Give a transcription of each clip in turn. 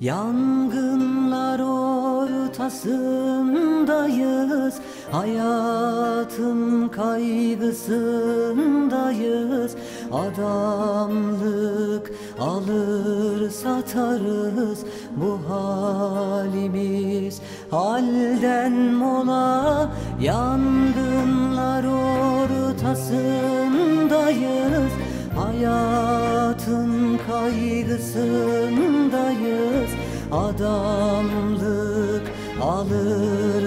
Yangınlar ortasındayız Hayatın kaygısındayız. Adamlık alır satarız Bu halimiz halden mola. Yangınlar ortasındayız. Hayatın kaygısındayız. Adamlık alır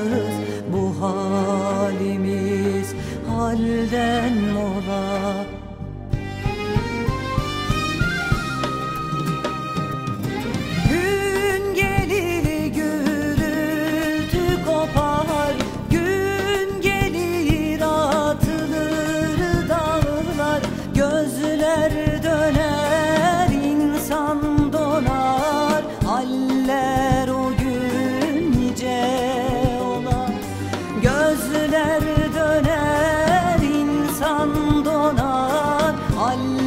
satarız Bu halimiz halden mola insan donar Haller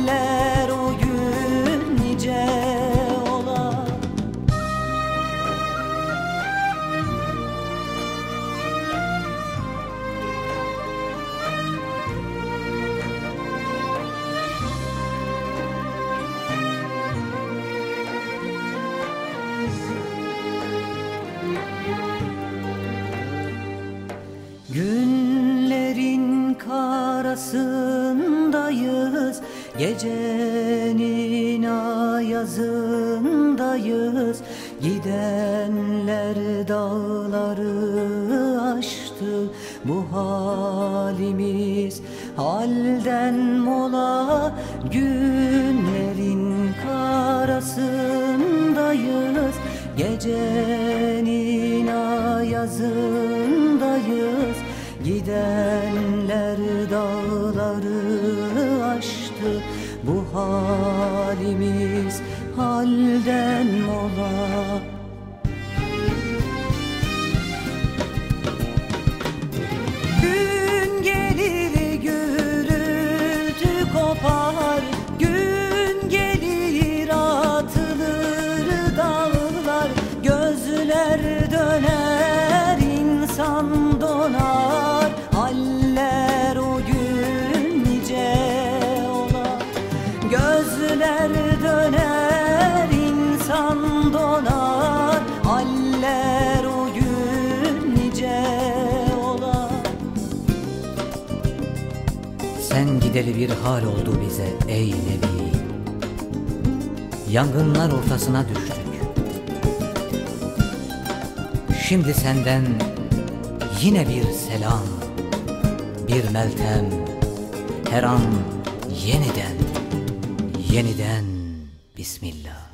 karasındayız Gecenin ayazındayız. Gidenler dağları aştı. Bu halimiz halden mola. Günlerin karasındayız. Gecenin ayazındayız Gidenler dağları aştı. Bu halimiz halden mola donar Haller o gün nice olar. Sen gideli bir hal oldu bize ey Nebi. Yangınlar ortasına düştük. Şimdi senden yine bir selam Bir meltem her an yeniden Yeniden Bismillah